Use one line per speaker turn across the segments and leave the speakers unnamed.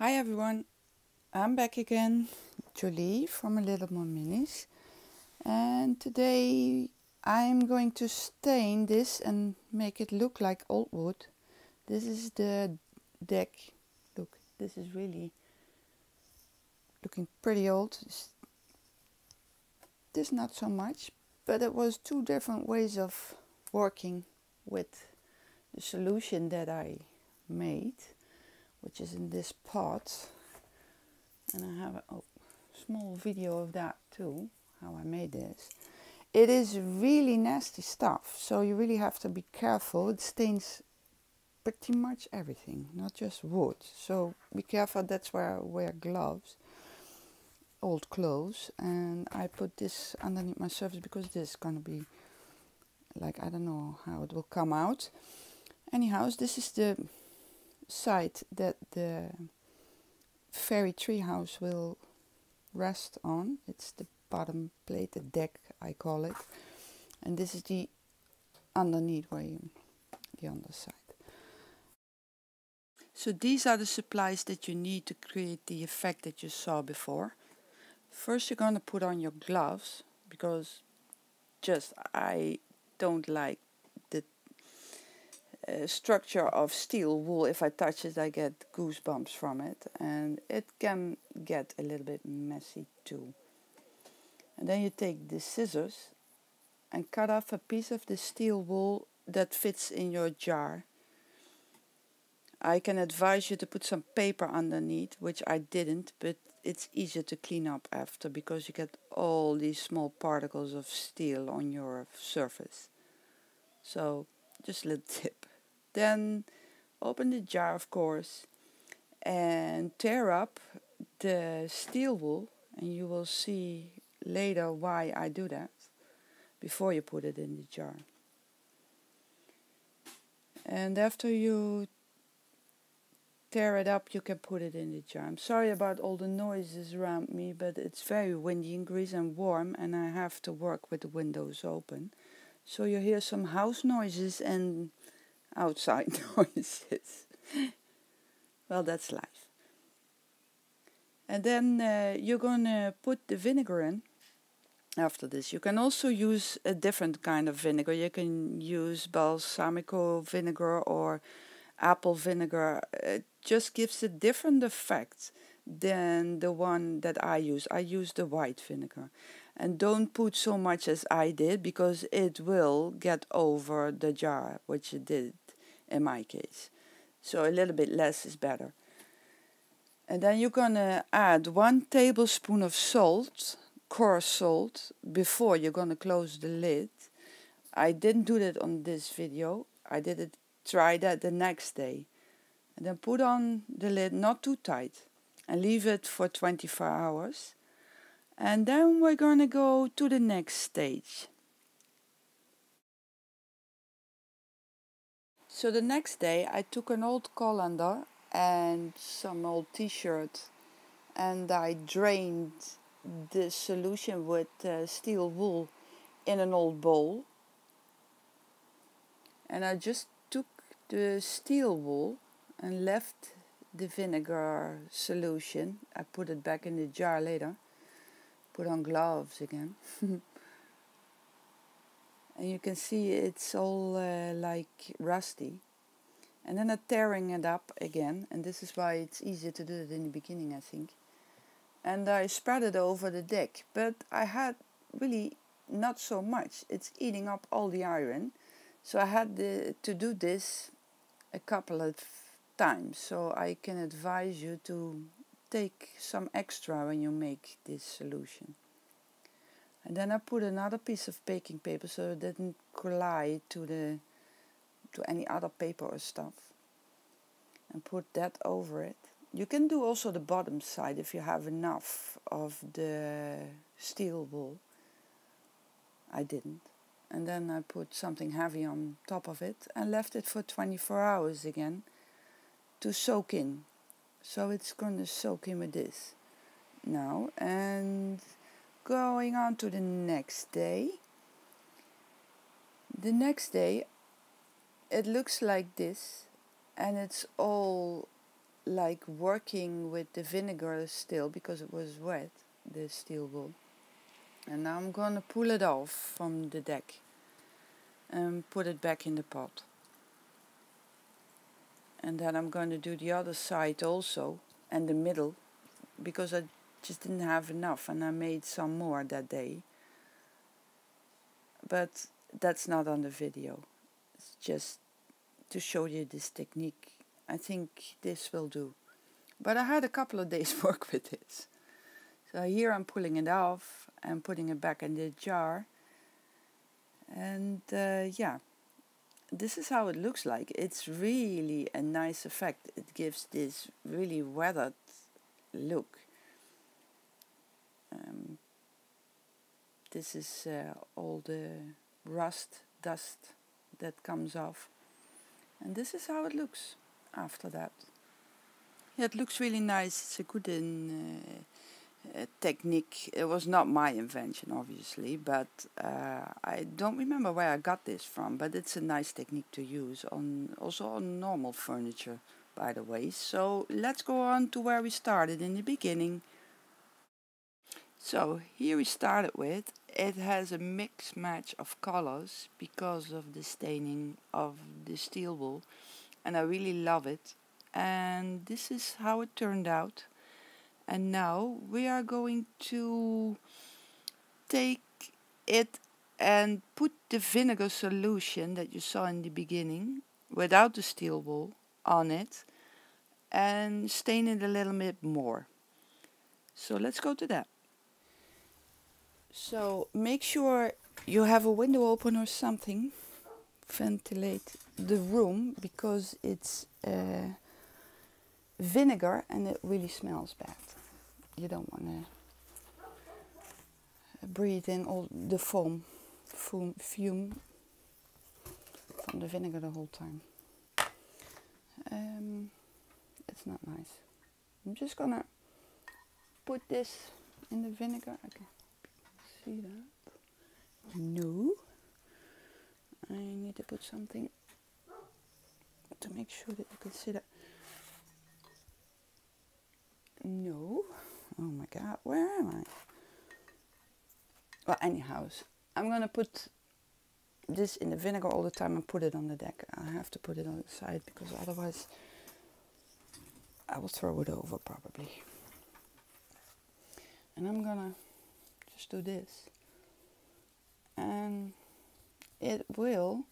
Hi everyone, I'm back again, Jolie from A Little More Minis, and today I'm going to stain this and make it look like old wood. This is the deck. Look, this is really looking pretty old. This not so much, but it was two different ways of working with the solution that I made which is in this pot and I have a oh, small video of that too how I made this. It is really nasty stuff so you really have to be careful. It stains pretty much everything not just wood. So be careful that's why I wear gloves old clothes. And I put this underneath my surface because this is gonna be like I don't know how it will come out. Anyhow this is the side that the fairy treehouse will rest on. It's the bottom plate, the deck I call it. And this is the underneath where you, the underside. So these are the supplies that you need to create the effect that you saw before. First you're going to put on your gloves because just I don't like uh, structure of steel wool. If I touch it, I get goosebumps from it, and it can get a little bit messy too. And then you take the scissors and cut off a piece of the steel wool that fits in your jar. I can advise you to put some paper underneath, which I didn't, but it's easier to clean up after because you get all these small particles of steel on your surface. So, just a little tip. Then open the jar, of course, and tear up the steel wool, and you will see later why I do that before you put it in the jar. And after you tear it up, you can put it in the jar. I'm sorry about all the noises around me, but it's very windy in Greece and warm, and I have to work with the windows open. So you hear some house noises and outside noises. well, that's life. And then uh, you're going to put the vinegar in after this. You can also use a different kind of vinegar. You can use balsamico vinegar or apple vinegar. It just gives a different effect than the one that I use. I use the white vinegar. And don't put so much as I did because it will get over the jar, which it did in my case. So a little bit less is better. And then you're gonna add one tablespoon of salt, coarse salt, before you're gonna close the lid. I didn't do that on this video. I did it, try that the next day. And then put on the lid, not too tight, and leave it for 24 hours. And then we're gonna go to the next stage. So the next day I took an old colander and some old t-shirt and I drained the solution with uh, steel wool in an old bowl and I just took the steel wool and left the vinegar solution. I put it back in the jar later. Put on gloves again. and you can see it's all uh, like rusty. And then I'm tearing it up again and this is why it's easier to do it in the beginning I think. And I spread it over the deck but I had really not so much. It's eating up all the iron. So I had the, to do this a couple of times. So I can advise you to take some extra when you make this solution and then I put another piece of baking paper so it didn't collide to the to any other paper or stuff and put that over it. You can do also the bottom side if you have enough of the steel wool. I didn't. And then I put something heavy on top of it and left it for 24 hours again to soak in. So it's going to soak in with this now and going on to the next day. The next day, it looks like this, and it's all like working with the vinegar still because it was wet, the steel wool. And now I'm gonna pull it off from the deck and put it back in the pot. And then I'm going to do the other side also and the middle because I just didn't have enough and I made some more that day. But that's not on the video. It's just to show you this technique. I think this will do. But I had a couple of days work with this. So here I'm pulling it off and putting it back in the jar. And uh, yeah, this is how it looks like. It's really a nice effect. It gives this really weathered look. Um, this is uh, all the rust dust that comes off and this is how it looks after that yeah, it looks really nice it's a good in, uh, technique. It was not my invention obviously but uh, I don't remember where I got this from but it's a nice technique to use on also on normal furniture by the way. So let's go on to where we started in the beginning. So here we started with, it has a mix match of colors because of the staining of the steel wool and I really love it. And this is how it turned out and now we are going to take it and put the vinegar solution that you saw in the beginning without the steel wool on it and stain it a little bit more. So let's go to that. So make sure you have a window open or something. Ventilate the room because it's uh, vinegar and it really smells bad. You don't want to breathe in all the foam, foam fume from the vinegar the whole time. Um, it's not nice. I'm just gonna put this in the vinegar. Okay see that? No. I need to put something to make sure that you can see that. No. Oh my god, where am I? Well, anyhow, I'm gonna put this in the vinegar all the time and put it on the deck. I have to put it on the side because otherwise I will throw it over probably. And I'm gonna just do this and it will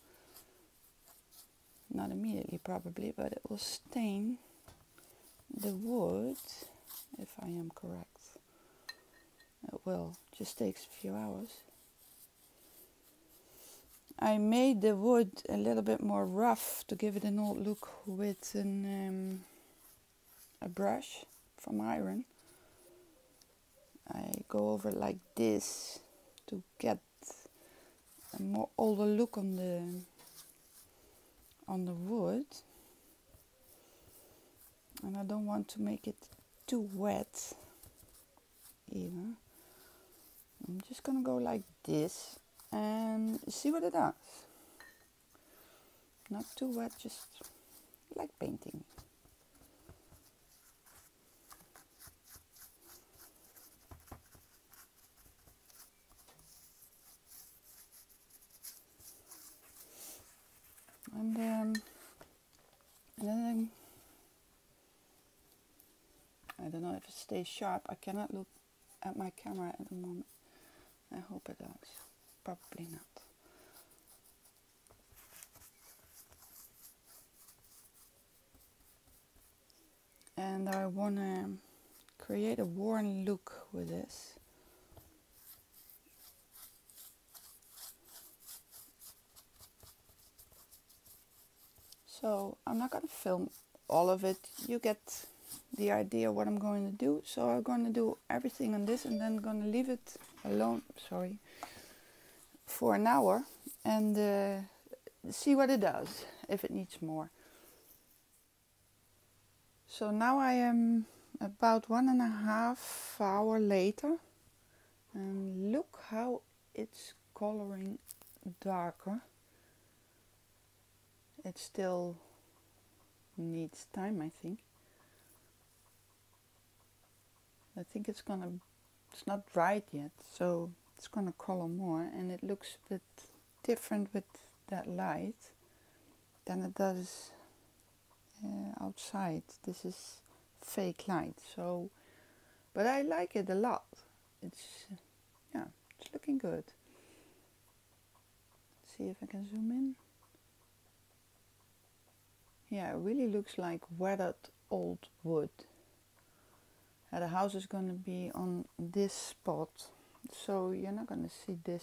not immediately probably but it will stain the wood I am correct. It will just takes a few hours. I made the wood a little bit more rough to give it an old look with an, um, a brush from iron. I go over like this to get a more older look on the on the wood. And I don't want to make it too wet even. I'm just gonna go like this and see what it does not too wet just like painting and um, and then I don't know if it stays sharp. I cannot look at my camera at the moment. I hope it does. Probably not. And I want to create a worn look with this. So I'm not going to film all of it. You get the idea what I'm going to do. So I'm going to do everything on this and then going to leave it alone, sorry, for an hour and uh, see what it does, if it needs more. So now I am about one and a half hour later and look how it's coloring darker it still needs time, I think. I think it's gonna, it's not dried yet, so it's gonna color more and it looks a bit different with that light than it does uh, outside. This is fake light, so, but I like it a lot. It's, yeah, it's looking good. Let's see if I can zoom in. Yeah, it really looks like weathered old wood. The house is going to be on this spot, so you're not going to see this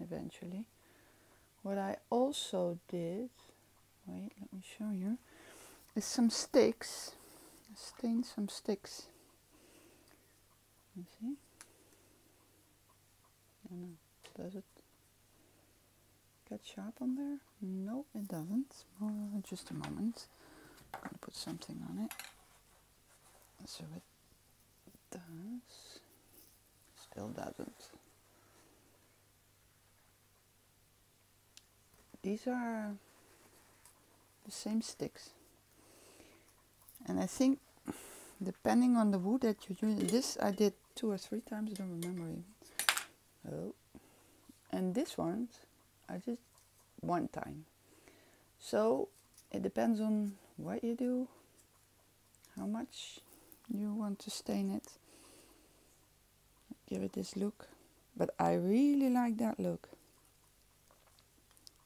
eventually. What I also did, wait, let me show you, is some sticks. I stained some sticks. You see? Does it get sharp on there? No, it doesn't. Oh, just a moment. I'm going to put something on it. So it does. Still doesn't. These are the same sticks. And I think depending on the wood that you use, this I did two or three times, I don't remember even. Oh. And this one I just one time. So it depends on what you do, how much you want to stain it. Give it this look. But I really like that look.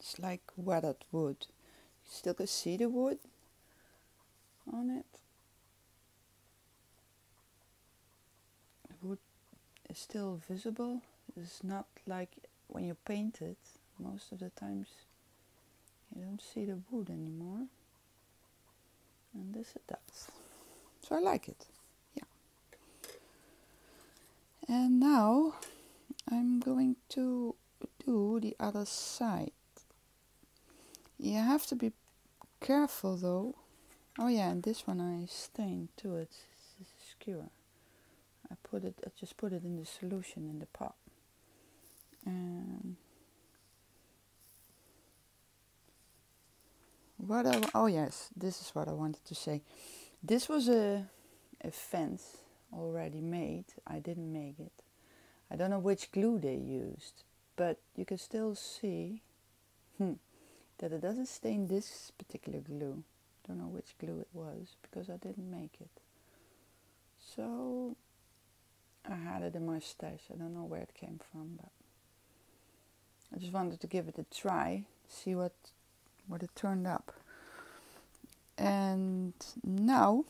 It's like weathered wood. You still can see the wood on it. The wood is still visible. It's not like when you paint it, most of the times you don't see the wood anymore. And this it does. So I like it. And now I'm going to do the other side. You have to be careful though. Oh yeah, and this one I stained too. It's, it's skewer. I put it. I just put it in the solution in the pot. And what I, oh yes, this is what I wanted to say. This was a, a fence already made. I didn't make it. I don't know which glue they used, but you can still see hmm, that it doesn't stain this particular glue. Don't know which glue it was because I didn't make it. So I had it in my stash. I don't know where it came from, but I just wanted to give it a try, see what what it turned up. And now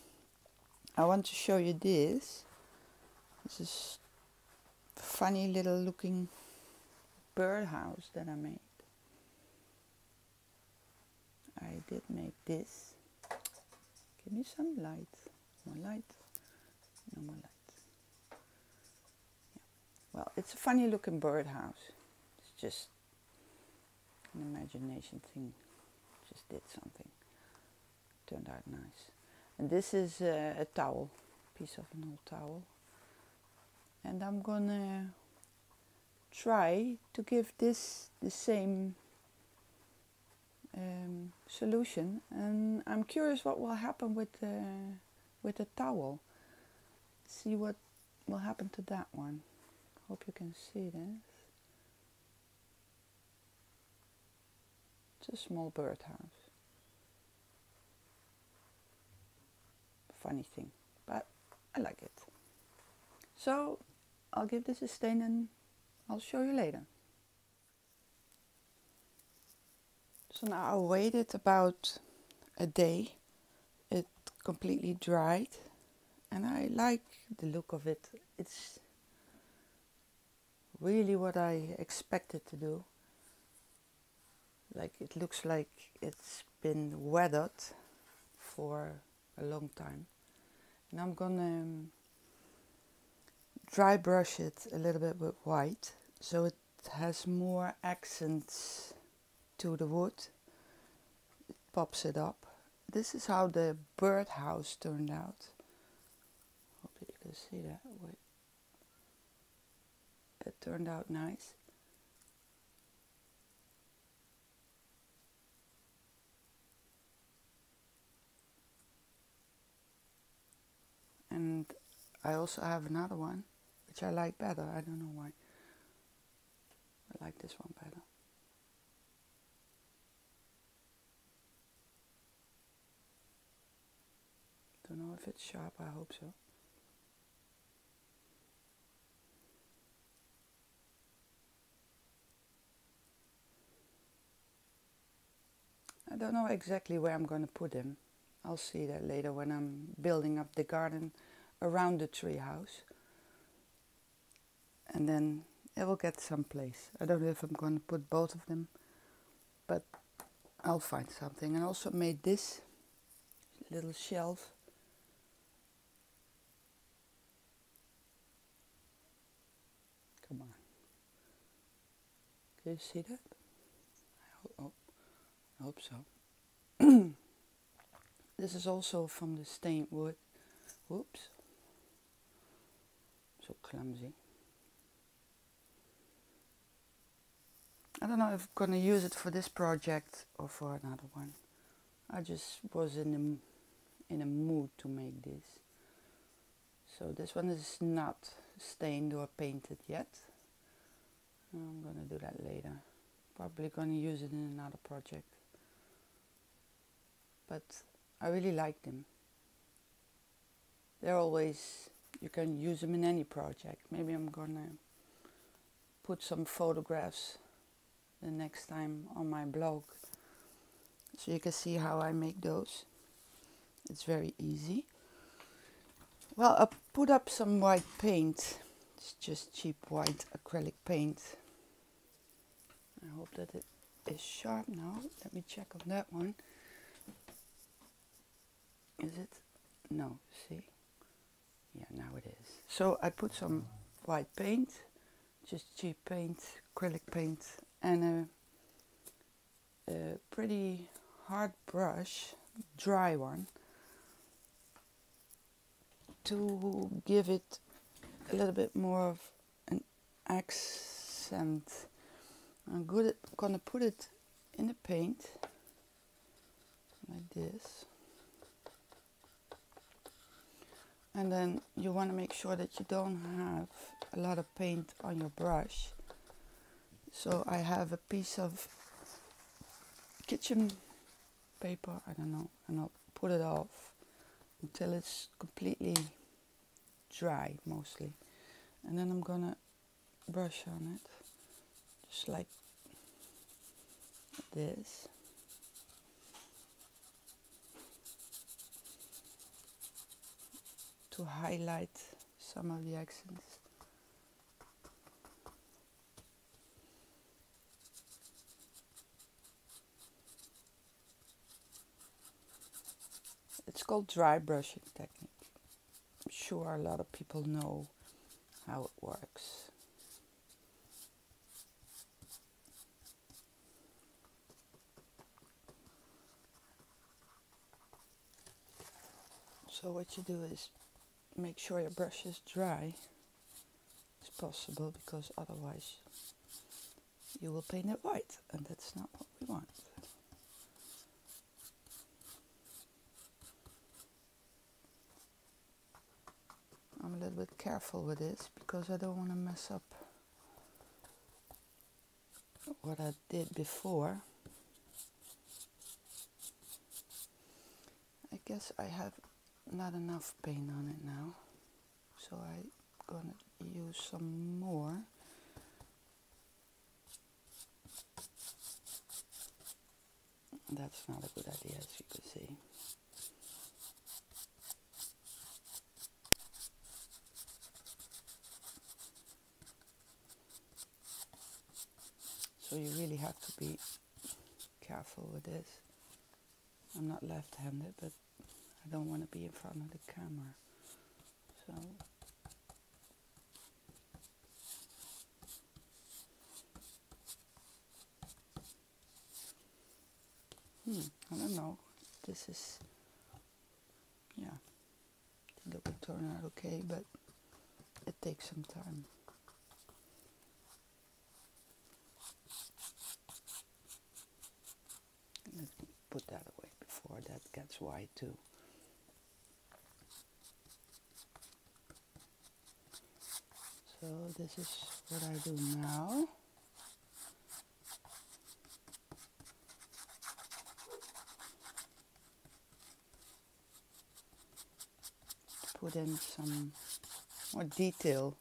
I want to show you this. This is funny little looking birdhouse that I made. I did make this. Give me some light. More light. No more light. Yeah. Well, it's a funny looking birdhouse. It's just an imagination thing just did something. Turned out nice. And this is uh, a towel, piece of an old towel. And I'm gonna try to give this the same um, solution. And I'm curious what will happen with the, with the towel. See what will happen to that one. Hope you can see this. It's a small birdhouse. Funny thing, but I like it. So I'll give this a stain and I'll show you later. So now I waited about a day. It completely dried and I like the look of it. It's really what I expected to do like it looks like it's been weathered for a long time and I'm gonna um, dry brush it a little bit with white so it has more accents to the wood. It pops it up. This is how the birdhouse turned out. Hope you can see that it turned out nice and I also have another one, which I like better. I don't know why. I like this one better. Don't know if it's sharp, I hope so. I don't know exactly where I'm going to put him. I'll see that later when I'm building up the garden around the tree house. And then it will get some place. I don't know if I'm going to put both of them, but I'll find something. I also made this little shelf. Come on. Can you see that? I hope, oh, I hope so. this is also from the stained wood. Whoops. So clumsy. I don't know if I'm gonna use it for this project or for another one. I just was in a, in a mood to make this. So this one is not stained or painted yet. I'm gonna do that later. Probably gonna use it in another project. But I really like them. They're always, you can use them in any project. Maybe I'm gonna put some photographs the next time on my blog so you can see how I make those. It's very easy. Well, I put up some white paint. It's just cheap white acrylic paint. I hope that it is sharp now. Let me check on that one. Is it? No, see? Yeah, now it is. So I put some white paint, just cheap paint, acrylic paint, and a, a pretty hard brush, dry one, to give it a little bit more of an accent. I'm good gonna put it in the paint like this. And then you want to make sure that you don't have a lot of paint on your brush. So I have a piece of kitchen paper, I don't know, and I'll put it off until it's completely dry mostly. And then I'm gonna brush on it just like this. To highlight some of the accents. It's called dry brushing technique. I'm sure a lot of people know how it works. So what you do is make sure your brush is dry as possible because otherwise you will paint it white and that's not what we want. I'm a little bit careful with this because I don't want to mess up what I did before. I guess I have not enough paint on it now, so I'm gonna use some more. That's not a good idea, as you can see. So you really have to be careful with this. I'm not left-handed, but I don't want to be in front of the camera. So hmm, I don't know. This is yeah. I think it will turn out okay, but it takes some time. Let me put that away before that gets white too. So this is what I do now. Put in some more detail.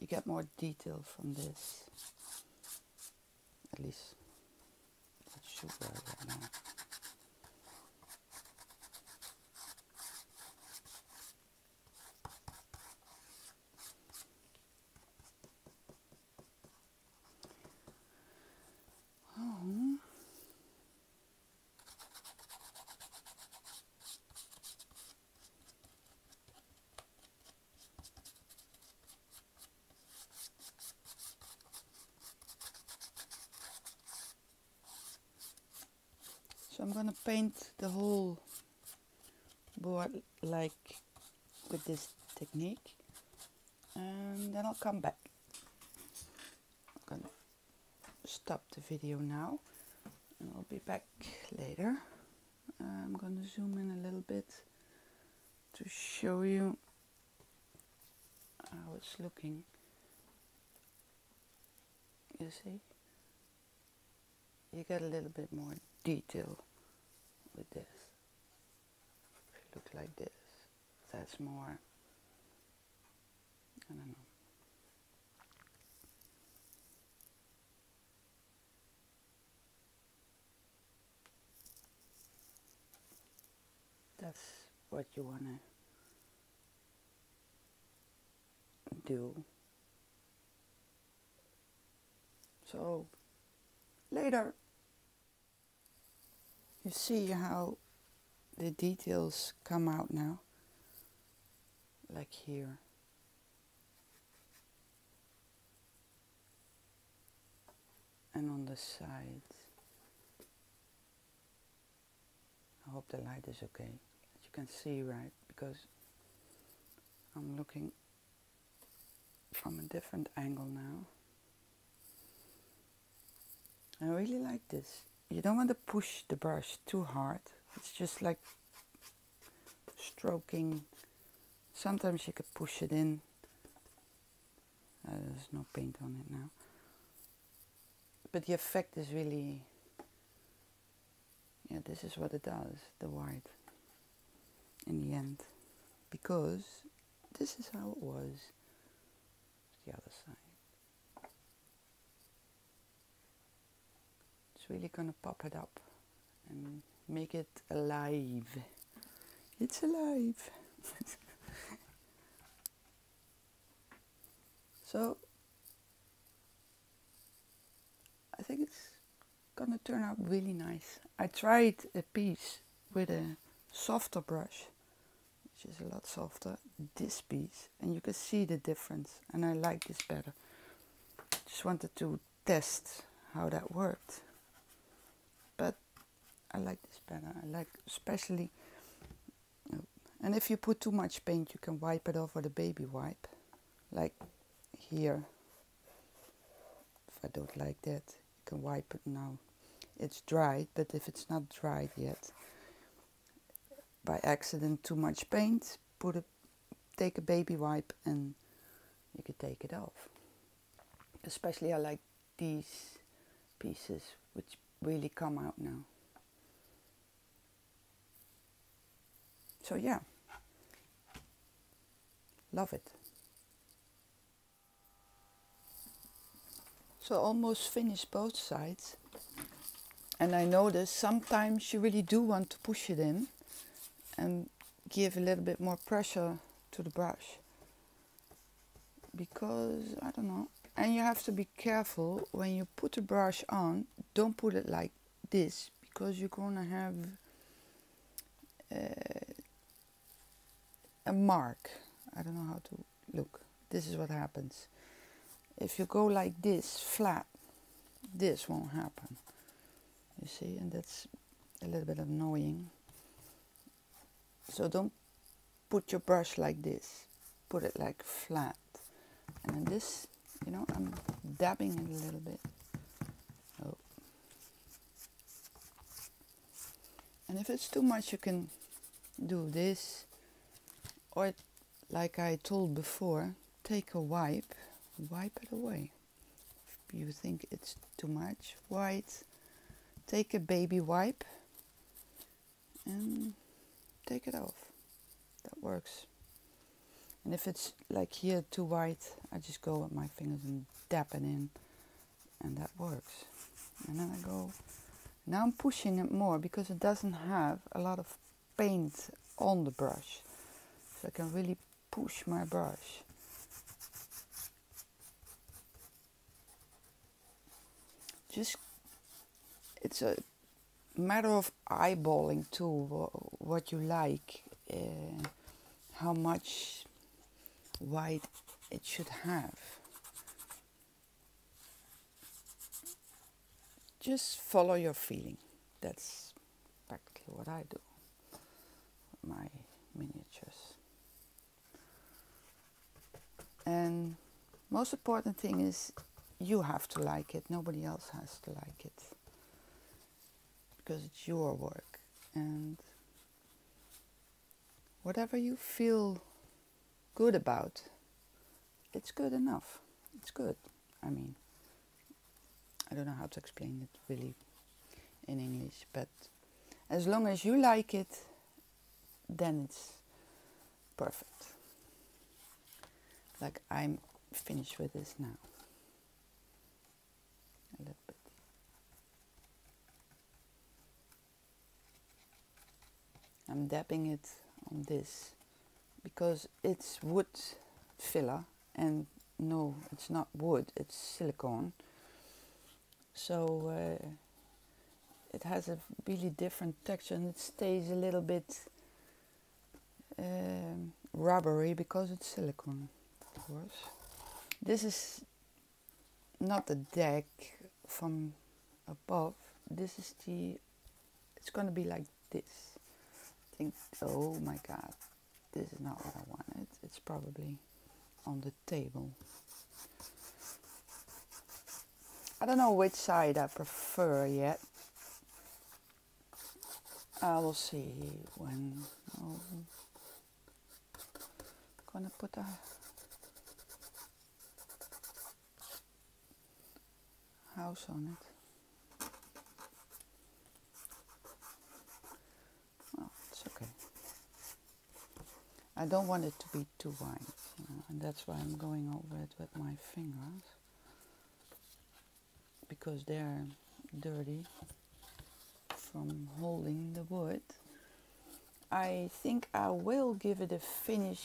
You get more detail from this. At least that should work right now. Oh. So I'm gonna paint the whole board like with this technique and then I'll come back. I'm gonna stop the video now and I'll be back later. I'm gonna zoom in a little bit to show you how it's looking. You see? You get a little bit more detail with this. If you look like this, that's more, I don't know. That's what you want to do. So, later you see how the details come out now like here. And on the sides. I hope the light is okay can see right because I'm looking from a different angle now I really like this you don't want to push the brush too hard. It's just like stroking. Sometimes you could push it in. Uh, there's no paint on it now. But the effect is really, yeah, this is what it does, the white, in the end. Because this is how it was. The other side. It's really gonna pop it up and make it alive. It's alive. so I think it's gonna turn out really nice. I tried a piece with a softer brush, is a lot softer, this piece, and you can see the difference, and I like this better. Just wanted to test how that worked. But I like this better. I like especially, and if you put too much paint, you can wipe it off with a baby wipe, like here. If I don't like that, you can wipe it now. It's dried, but if it's not dried yet, by accident too much paint, put a take a baby wipe and you can take it off. Especially I like these pieces which really come out now. So yeah, love it. So almost finished both sides. And I notice sometimes you really do want to push it in and give a little bit more pressure to the brush. Because, I don't know, and you have to be careful when you put the brush on, don't put it like this because you're gonna have uh, a mark. I don't know how to look. This is what happens. If you go like this, flat, this won't happen. You see, and that's a little bit annoying. So don't put your brush like this. Put it like flat. And then this, you know, I'm dabbing it a little bit. Oh. And if it's too much, you can do this or like I told before, take a wipe wipe it away. If you think it's too much white, take a baby wipe and take it off. That works. And if it's like here too white, I just go with my fingers and dab it in, and that works. And then I go. Now I'm pushing it more because it doesn't have a lot of paint on the brush, so I can really push my brush. Just it's a matter of eyeballing too what you like, uh, how much white it should have. Just follow your feeling. That's practically what I do my miniatures. And most important thing is you have to like it. Nobody else has to like it because it's your work. And whatever you feel good about it's good enough. It's good. I mean i don't know how to explain it really in english but as long as you like it then it's perfect. Like i'm finished with this now a little bit I'm dabbing it on this because it's wood filler and no it's not wood it's silicone. So uh, it has a really different texture and it stays a little bit um, rubbery because it's silicone of course. This is not the deck from above. This is the it's going to be like this think, oh my god, this is not what I wanted. It's probably on the table. I don't know which side I prefer yet. I will see when I'm gonna put a house on it. I don't want it to be too white, you know, and that's why I'm going over it with my fingers because they're dirty from holding the wood. I think I will give it a finish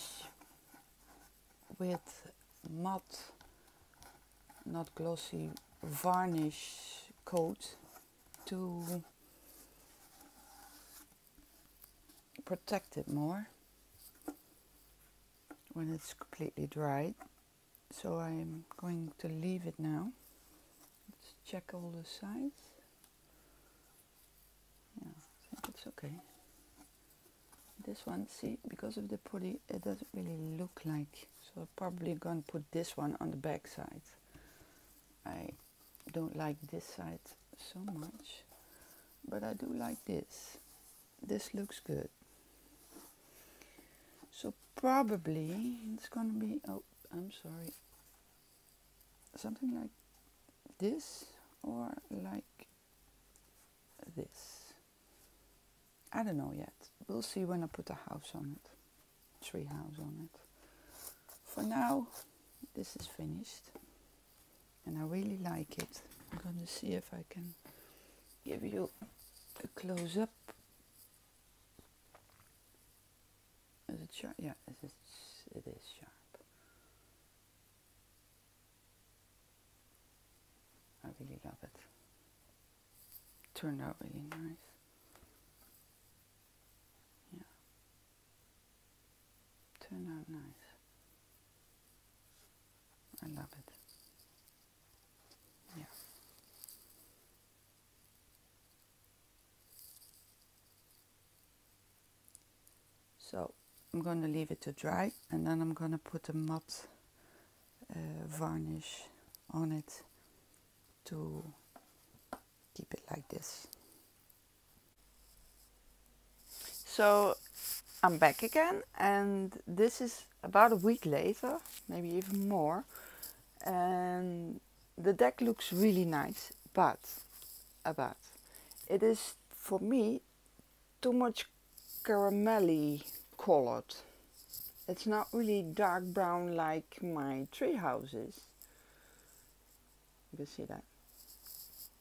with matte, not glossy, varnish coat to protect it more when it's completely dried. So I'm going to leave it now. Let's check all the sides. Yeah, I think it's okay. This one, see, because of the putty, it doesn't really look like. So I'm probably going to put this one on the back side. I don't like this side so much, but I do like this. This looks good. Probably it's gonna be oh I'm sorry. Something like this or like this. I don't know yet. We'll see when I put a house on it tree house on it. For now this is finished and I really like it. I'm gonna see if I can give you a close-up it sharp? Yeah, it is, it is sharp. I really love it. Turned out really nice. Yeah. Turned out nice. I love it. Yeah. So I'm going to leave it to dry and then I'm going to put a matte uh, varnish on it to keep it like this. So I'm back again and this is about a week later, maybe even more. and the deck looks really nice but about it is for me too much caramelly colored. It's not really dark brown like my tree houses. You can see that?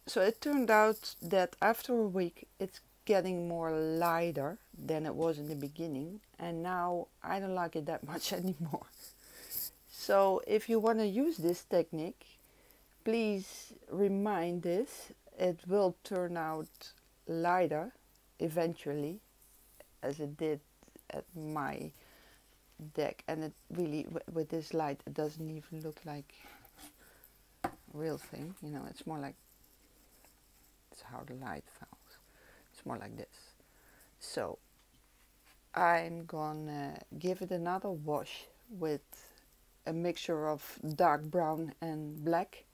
So it turned out that after a week it's getting more lighter than it was in the beginning and now I don't like it that much anymore. So if you want to use this technique please remind this. It will turn out lighter eventually as it did at my deck and it really with this light it doesn't even look like real thing you know it's more like it's how the light falls it's more like this. So I'm gonna give it another wash with a mixture of dark brown and black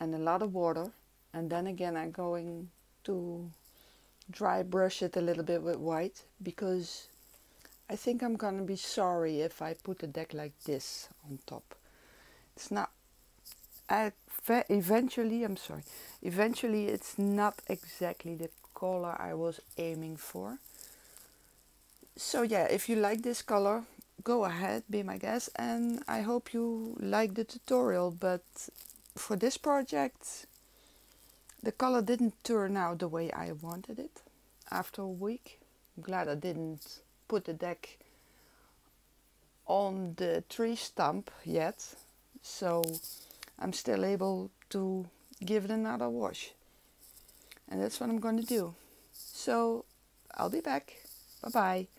and a lot of water. And then again I'm going to dry brush it a little bit with white because I think I'm gonna be sorry if I put a deck like this on top. It's not I eventually I'm sorry. Eventually it's not exactly the color I was aiming for. So yeah if you like this color go ahead be my guest and I hope you like the tutorial but for this project the color didn't turn out the way I wanted it. After a week I'm glad I didn't put the deck on the tree stump yet so I'm still able to give it another wash. And that's what I'm going to do. So I'll be back. Bye bye